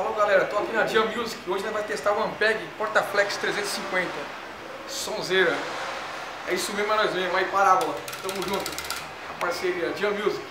Falou galera, tô aqui na Dia Music, hoje nós vamos testar o Ampeg Portaflex 350 Sonzeira. É isso mesmo, é nós mesmo, aí parábola, tamo junto. A parceria, Dia Music